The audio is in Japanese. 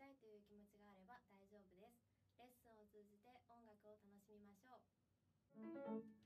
たいという気持ちがあれば大丈夫です。レッスンを通じて音楽を楽しみましょう。